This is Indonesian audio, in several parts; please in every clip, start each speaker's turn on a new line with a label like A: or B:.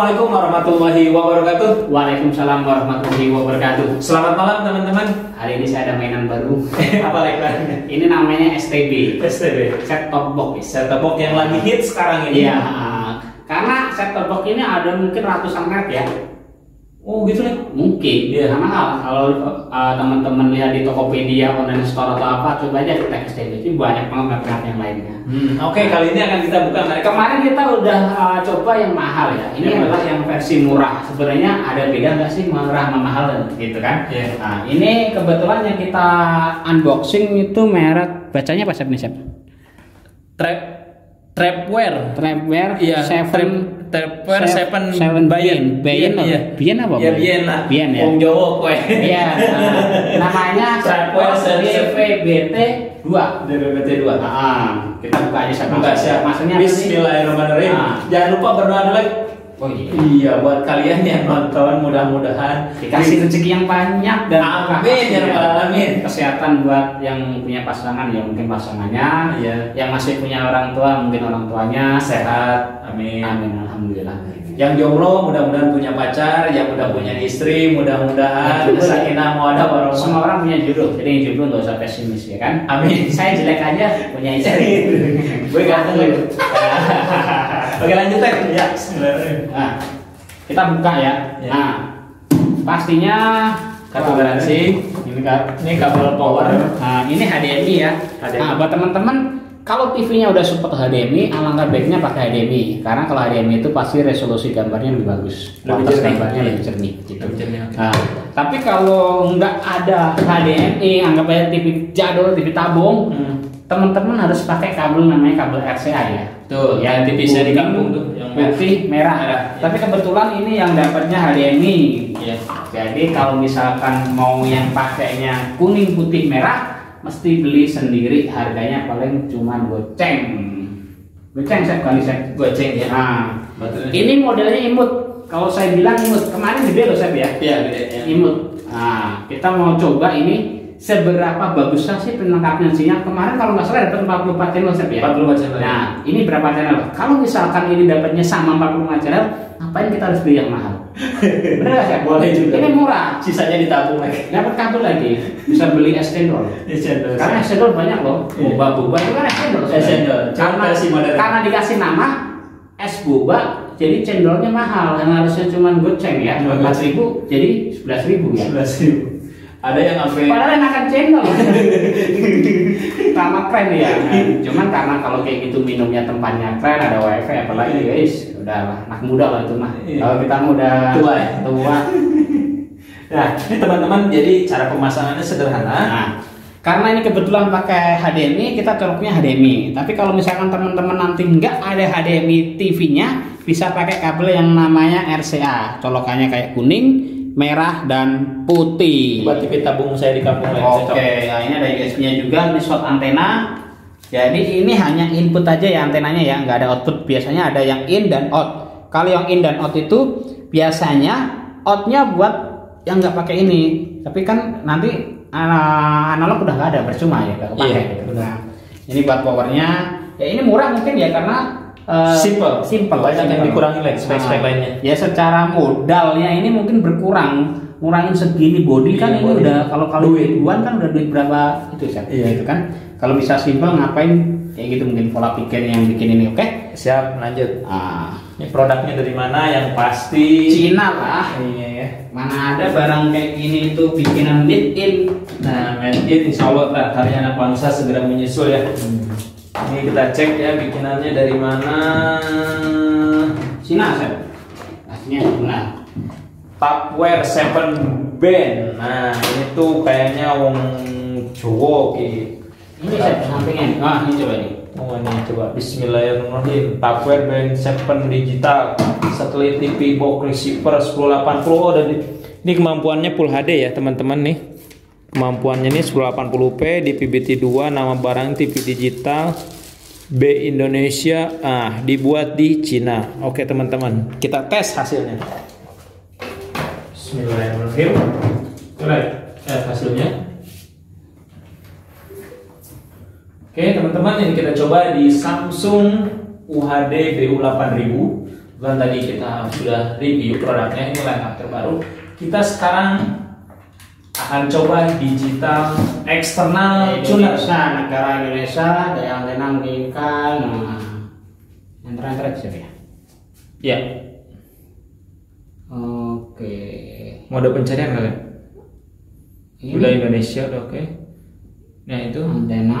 A: Assalamualaikum warahmatullahi wabarakatuh.
B: Waalaikumsalam warahmatullahi wabarakatuh.
A: Selamat malam teman-teman.
B: Hari ini saya ada mainan baru.
A: Apa lagi?
B: Ini namanya STB,
A: STB.
B: set top box.
A: Set top box yang lagi hit sekarang ini.
B: Iya, karena set top box ini ada mungkin ratusan merek ya.
A: Oh gitu nih.
B: Mungkin,
A: Iya.
B: karena kalau, kalau uh, teman-teman lihat di Tokopedia, online store atau apa, coba aja kita STB itu banyak banget merek-merek yang lainnya.
A: Hmm, Oke kali ini akan kita buka merek
B: Kemarin kita udah uh, coba yang mahal ya. Ini
A: Yang
B: adalah yang versi murah. Sebenarnya ada beda nggak sih murah sama mahal gitu kan?
A: Iya.
B: Nah, ini kebetulan yang kita unboxing itu merek bacanya apa Chef?
A: trap trapwear.
B: Trapwear
A: Iya.
B: Seven
A: trapwear
B: Seven-
A: Seven
B: Seven
A: Bayen.
B: Bayen apa? Bayen apa,
A: Ya? Bien lah.
B: Bien ya?
A: Wong Jawa kowe.
B: Iya. nah, namanya
A: Trapwear Seven-
B: BVBT 2.
A: DBBT 2.
B: Nah, kita buka aja Chef.
A: Buka siap.
B: Maksudnya?
A: Bismillahirrahmanirrahim.
B: Nah.
A: Jangan lupa berdoa dulu.
B: Oh iya.
A: Iya, buat kalian yang nonton mudah-mudahan
B: dikasih rezeki yang banyak dan
A: Amin, ya Rabbal Alamin.
B: kesehatan buat yang punya pasangan ya mungkin pasangannya
A: Iya.
B: yang masih punya orang tua mungkin orang tuanya
A: sehat. Amin.
B: amin alhamdulillah
A: Yang jomblo mudah-mudahan punya pacar, yang udah punya istri mudah-mudahan
B: jomblo-
A: sakinah mawaddah warahmah.
B: semua orang punya jodoh jadi yang jodoh nggak usah pesimis ya kan
A: Amin.
B: saya jelek aja punya istri
A: Gue ganteng. Oke lanjut Teh. Ya, bismillahirrahmanirrahim.
B: nah kita buka ya
A: Ya.
B: nah pastinya
A: Kartu garansi.
B: ini
A: Ini kabel power.
B: Nah, ini HDMI ya.
A: HDMI.
B: Nah, buat teman-teman kalau TV-nya udah support HDMI, alangkah baiknya pakai HDMI karena kalau HDMI itu pasti resolusi gambarnya lebih bagus,
A: Lebih
B: kualitas
A: jernih.
B: gambarnya lebih jernih. Gitu.
A: Lebih.
B: Nah, tapi kalau nggak ada HDMI, anggap aja TV jadul, TV tabung,
A: Hmm.
B: Teman-teman harus pakai kabel namanya kabel RCA ya.
A: Tuh, yang tipis di kampung tuh, yang
B: putih merah.
A: Merah, iya.
B: Tapi kebetulan ini yang dapatnya HDMI.
A: Iya.
B: Jadi kalau misalkan mau yang pakainya kuning putih merah, mesti beli sendiri. Harganya paling cuma goceng. Goceng saya kali saya.
A: Goceng ya.
B: Nah,
A: Betul.
B: ini modelnya imut. Kalau saya bilang imut, kemarin gede loh saya ya.
A: Iya, gede ya.
B: Imut. Nah, kita mau coba ini seberapa bagusnya sih penangkapnya sinyal. Kemarin kalau nggak salah dapat 44 channel saya ya.
A: 44 channel.
B: Nah, ini berapa channel? Kalau misalkan ini dapatnya sama 45 channel, ngapain kita harus beli yang mahal? Bener nggak Chef?
A: Boleh juga.
B: Ini murah.
A: Sisanya ditabung lagi.
B: Dapat kabel lagi, bisa beli es cendol. Karena es cendol banyak loh.
A: Iya.
B: Boba boba itu kan es cendol.
A: Es cendol.
B: Karena, karena dikasih nama es boba, jadi cendolnya mahal. Yang harusnya cuma goceng ya, empat ribu, jadi sebelas ribu ya.
A: 11.000. Ada yang sampai
B: Padahal enakan cendol. Nama keren ya. Cuman karena kalau kayak gitu minumnya tempatnya keren, ada wifi apalagi guys, udah anak muda lah itu mah.
A: Iya.
B: Kalau kita mah udah
A: Tua ya?
B: tua.
A: Nah, ini teman-teman jadi cara pemasangannya sederhana.
B: Nah, karena ini kebetulan pakai HDMI, kita coloknya HDMI. Tapi kalau misalkan teman-teman nanti nggak ada HDMI TV-nya, bisa pakai kabel yang namanya RCA. Colokannya kayak kuning, merah, dan putih.
A: Buat TV tabung saya di kampung lain
B: Oke,
A: cocok.
B: ya ini ada USB-nya juga, ini short antena. Jadi ini hanya input aja ya antenanya ya, nggak ada output. Biasanya ada yang in dan out. Kalau yang in dan out itu biasanya outnya buat yang nggak pakai ini. Tapi kan nanti analog udah nggak ada, percuma ya, nggak kepake.
A: Iya,
B: gitu. Nah, ini buat powernya. Ya ini murah mungkin ya karena uh,
A: Simple.
B: simple.
A: Banyak yang dikurangi lagi spek-spek
B: Nah,
A: lainnya.
B: Ya secara modalnya ini mungkin berkurang. Ngurangin segini body kan
A: Iya,
B: ini
A: body.
B: udah kalau kalau
A: Duit.
B: ribuan kan udah duit berapa itu sih
A: Iya.
B: gitu kan. Kalau bisa simple ngapain kayak gitu mungkin pola pikir yang bikin ini oke?
A: Siap, lanjut.
B: Ah,
A: Ini produknya dari mana yang pasti?
B: Cina lah.
A: Iya ya.
B: Mana ada barang kayak gini itu bikinan made in.
A: Nah, made in insya Allah karya anak bangsa segera menyusul ya. Ini kita cek ya bikinannya dari mana.
B: Cina saya. Aslinya Cina.
A: Tupperware Seven Band. Nah, ini tuh kayaknya wong Jawa ki.
B: Ini saya sampingnya. Ah, ini coba nih.
A: Oh ini coba Bismillahirrahmanirrahim Tupperware Band 7 Digital Satelit TV box receiver 1080 oh, dan ini kemampuannya Full HD ya teman-teman nih kemampuannya ini 1080p di PBT 2 nama barang TV digital B Indonesia ah dibuat di Cina. Oke teman-teman kita tes hasilnya. Bismillahirrahmanirrahim. Coba lihat hasilnya. Oke teman-teman ini kita coba di Samsung UHD BU8000 Dan tadi kita sudah review produknya ini up terbaru. Kita sekarang akan coba digital eksternal tuner.
B: Indonesia, negara Indonesia, daya antena menginginkan. Nah, yang terakhir siapa ya?
A: Ya,
B: Oke.
A: mode pencarian kalian.
B: Ini
A: Udah Indonesia udah oke. Nah itu
B: antena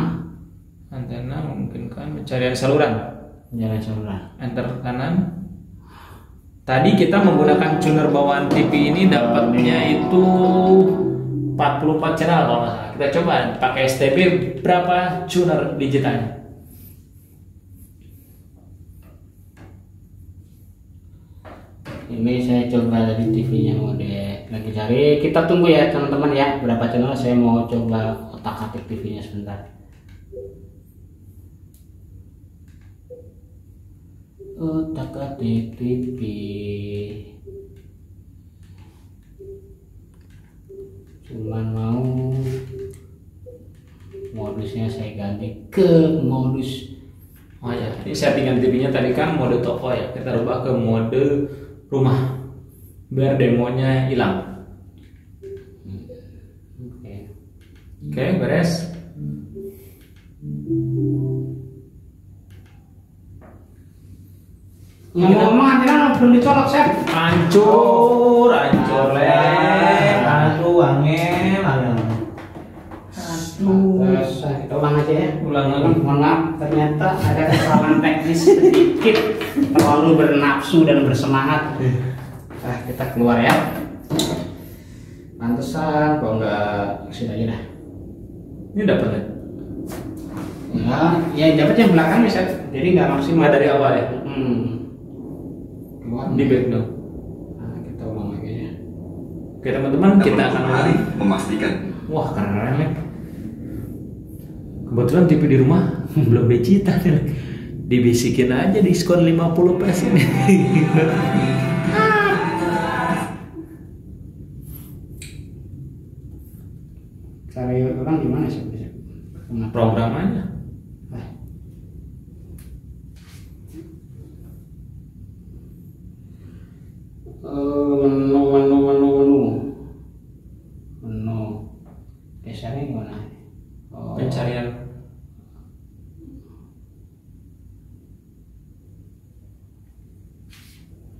A: antena memungkinkan pencarian saluran.
B: jalan saluran.
A: Enter kanan. Tadi kita menggunakan tuner bawaan TV ini dapatnya itu 44 channel kalau nggak salah. Kita coba pakai STB berapa tuner digitalnya.
B: Ini saya coba dari TV-nya lagi cari. Kita tunggu ya teman-teman ya berapa channel saya mau coba otak-atik TV-nya sebentar. Otak-atik TV. Cuman mau modusnya saya ganti ke modus
A: Oh ya, ini settingan TV-nya tadi kan mode toko ya. Kita rubah ke mode rumah biar demonya hilang.
B: Oke.
A: Oke, beres.
B: Ngomong-ngomong antena belum dicolok, Chef.
A: Hancur, hancur leh. Angin, angin. Aduh.
B: Terus kita ulang aja ya.
A: Ulang lagi.
B: Mohon maaf, ternyata ada kesalahan teknis sedikit. Terlalu bernafsu dan bersemangat. Nah, kita keluar ya. Pantesan, kalau nggak sini aja dah.
A: Ini dapat ya?
B: Ya, ya dapat yang belakang ya, Chef. Jadi nggak maksimal
A: dari awal ya?
B: Hmm. Keluar.
A: Di background.
B: Nah, kita ulang lagi ya.
A: Oke teman-teman, kita akan
C: hari memastikan
A: Wah keren Lek. Kebetulan TV di rumah belum digital nih. Dibisikin aja diskon 50 persen.
B: Cari orang gimana sih?
A: Program aja.
B: Eh. Eh, menu menu menu menu menu biasanya gimana oh,
A: Pencarian.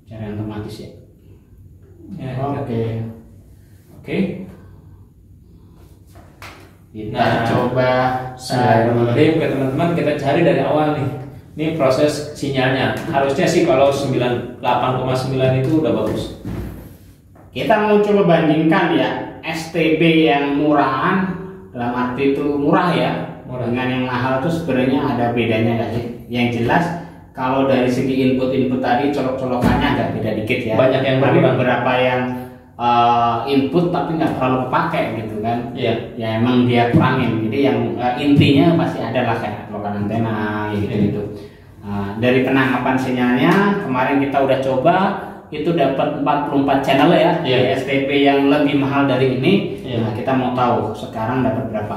B: cari otomatis ya
A: Ya,
B: oke
A: Oke.
B: Kita
A: Nah,
B: coba
A: Bismillahirrahmanirrahim ke teman-teman kita cari dari awal nih. Ini proses sinyalnya. Harusnya sih kalau 98,9 itu udah bagus.
B: kita mau coba bandingkan ya STB yang murahan dalam arti itu murah ya
A: Murah.
B: dengan yang mahal itu sebenarnya ada bedanya nggak sih yang jelas kalau dari segi input-input tadi colok-colokannya agak beda dikit ya
A: Banyak yang berkurang.
B: beberapa yang uh, input tapi nggak terlalu kepake gitu kan.
A: Iya.
B: ya emang dia kurangin jadi yang uh, intinya pasti ada lah kayak colokan antena gitu gitu. Nah, dari penangkapan sinyalnya kemarin kita udah coba itu dapat 44 channel ya
A: Iya.
B: di STP yang lebih mahal dari ini.
A: Iya.
B: nah, kita mau tahu sekarang dapat berapa.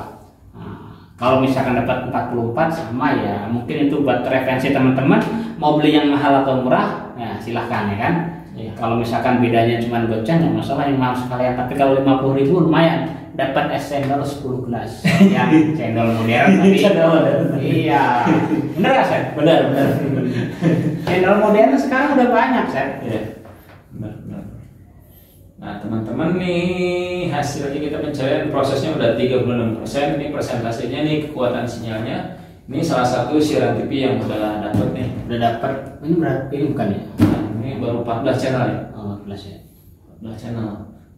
B: Nah, kalau misalkan dapat 44 sama ya mungkin itu buat referensi teman-teman mau beli yang mahal atau murah ya silahkan ya kan
A: Iya.
B: kalau misalkan bedanya cuma goceng nggak masalah yang mahal sekalian tapi kalau 50 ribu lumayan dapat es cendol 10 gelas yang cendol modern tapi
A: Cendol modern.
B: iya bener gak Seth?
A: Benar, benar.
B: Channel modern sekarang udah banyak, Seth.
A: Iya. Benar, benar. Nah, teman-teman nih hasilnya kita pencarian prosesnya udah 36%. Ini persentasenya nih kekuatan sinyalnya. Ini salah satu siaran TV yang udah dapet nih.
B: Udah dapat. Ini berapa? Ini bukan ya?
A: Ini baru 14 channel ya.
B: Oh, kelas ya.
A: 14 channel.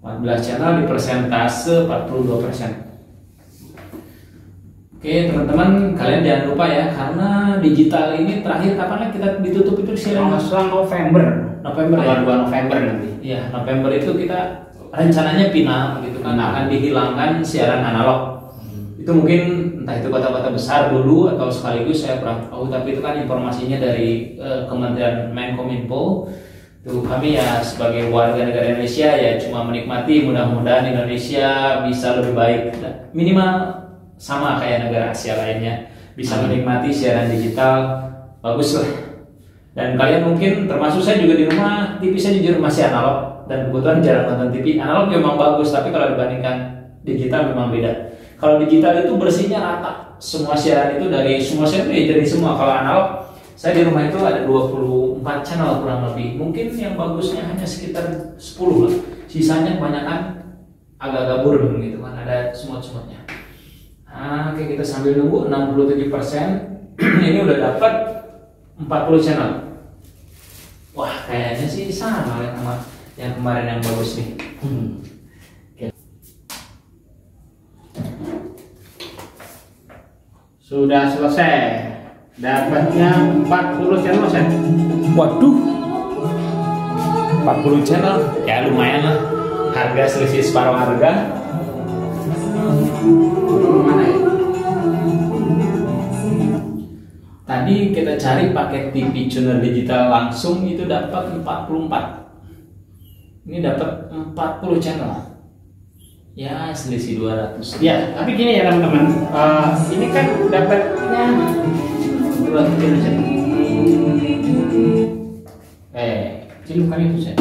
A: 14 channel di persentase 42%. Oke teman-teman kalian jangan lupa ya karena digital ini terakhir kapan lah kita ditutup itu
B: nggak salah November.
A: November ya?
B: Tanggal 2 November nanti.
A: Iya, November itu kita rencananya final gitu kan akan dihilangkan siaran analog. Itu mungkin entah itu kota-kota besar dulu atau sekaligus saya kurang tahu tapi itu kan informasinya dari eh, Kementerian Menkominfo. Itu kami ya sebagai warga negara Indonesia ya cuma menikmati mudah-mudahan Indonesia bisa lebih baik minimal sama kayak negara Asia lainnya bisa menikmati siaran digital bagus lah Dan kalian mungkin termasuk saya juga di rumah TV saya jujur masih analog dan kebetulan jarang nonton TV. Analog memang bagus tapi kalau dibandingkan digital memang beda. Kalau digital itu bersihnya rata. Semua siaran itu dari semua siaran itu ya jadi semua. Kalau analog saya di rumah itu ada 24 channel kurang lebih. Mungkin yang bagusnya hanya sekitar 10 lah. Sisanya kebanyakan agak-agak burung gitu kan ada semut-semutnya. Nah, oke kita sambil nunggu 67% ini udah dapat 40 channel. Wah, kayaknya sih sama ya sama yang kemarin yang bagus nih.
B: Hmm. Sudah selesai. Dapatnya 40 channel set.
A: Waduh. 40 channel. Ya lumayan lah. Harga selisih separuh harga.
B: Mana ya?
A: Tadi kita cari pakai TV tuner digital langsung itu dapat 44. Ini dapat 40 channel. Ya, selisih 200.
B: Ya, tapi gini ya teman-teman. Eh, ini kan dapatnya dua set. Eh, kecil bukan itu set.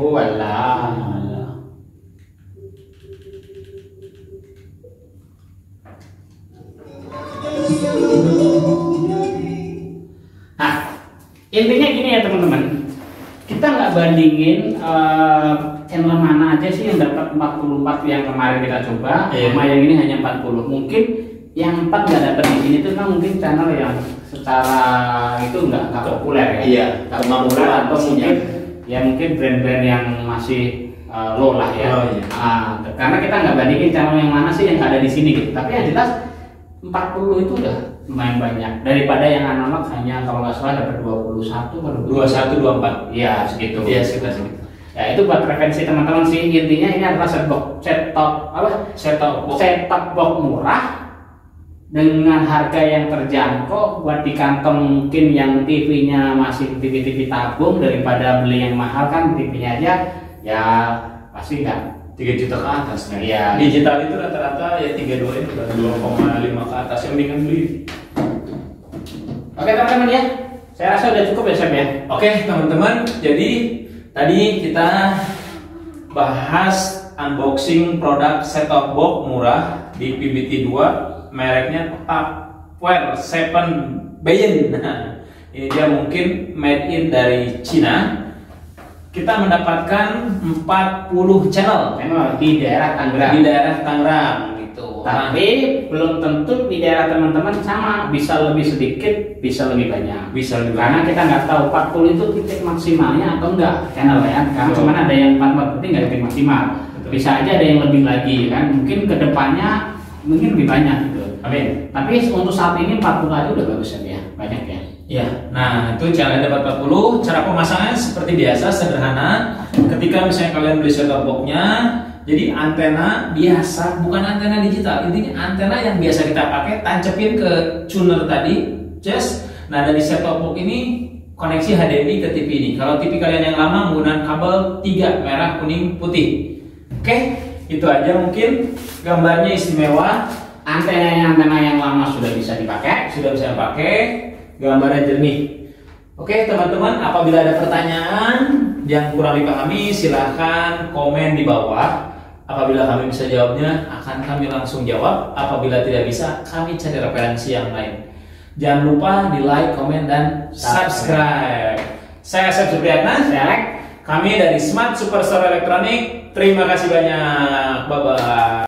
B: Oh alah. Nah, intinya gini ya teman-teman. Kita bandingin eh, channel mana aja sih yang dapat 44 yang kemarin kita coba,
A: Iya.
B: sama yang ini hanya 40. Mungkin yang 4 nggak dapat di sini tuh kan mungkin channel yang secara itu nggak nggak populer ya.
A: Iya,
B: Nggak populer atau mungkin ya mungkin brand-brand yang masih eh, low lah ya.
A: Oh, iya.
B: Ah, karena kita nggak bandingin channel yang mana sih yang ada di sini gitu. Tapi yang jelas 40 itu udah lumayan banyak daripada yang analog hanya kalau nggak salah dapat 21 atau
A: 21 24.
B: Iya segitu.
A: Iya, sekitar segitu.
B: Ya itu buat referensi teman-teman sih intinya ini adalah set box set top apa
A: Set top box.
B: set top box murah dengan harga yang terjangkau buat di kantong mungkin yang TV-nya masih TV-TV tabung daripada beli yang mahal kan TV-nya aja ya pasti nggak
A: 3 juta ke atas kan?
B: Iya.
A: Digital itu rata-rata ya 32 itu udah 2,5 ke atas yang mendingan beli.
B: Oke teman-teman ya. Saya rasa udah cukup ya Sam ya?
A: Oke teman-teman, jadi tadi kita bahas unboxing produk set top box murah di PBT 2 mereknya Tupperware 7 Bayen. Nah, ini dia mungkin made in dari Cina. Kita mendapatkan 40 channel.
B: Memang di daerah Tangerang.
A: Di daerah Tangerang
B: tapi belum tentu di daerah teman-teman sama. Bisa lebih sedikit bisa lebih banyak.
A: Bisa lebih
B: karena kita nggak tahu 40 itu titik maksimalnya atau enggak channel ya karena
A: Betul.
B: cuman ada yang 44 berarti nggak titik maksimal.
A: Betul.
B: bisa aja ada yang lebih lagi kan? Mungkin ke depannya mungkin lebih banyak gitu.
A: Amin.
B: tapi untuk saat ini 40 aja udah bagus ya? Banyak ya?
A: Ya, nah itu channel dapat 40. Cara pemasangannya seperti biasa, sederhana. Ketika misalnya kalian beli set-top box-nya, jadi antena biasa, bukan antena digital. Intinya antena yang biasa kita pakai, tancepin ke tuner tadi, just. Nah dari set-top box ini koneksi HDMI ke TV ini. Kalau TV kalian yang lama menggunakan kabel 3 merah, kuning, putih. Oke, itu aja mungkin gambarnya istimewa.
B: antenanya antena yang lama sudah bisa dipakai
A: sudah bisa pakai gambarnya jernih. Oke teman-teman, apabila ada pertanyaan yang kurang dipahami, silahkan komen di bawah. Apabila kami bisa jawabnya, akan kami langsung jawab. Apabila tidak bisa, kami cari referensi yang lain. Jangan lupa di like, komen, dan subscribe. Saya Asep Supriyatna. Kami dari Smart Superstore Elektronik. Terima kasih banyak. Bye bye.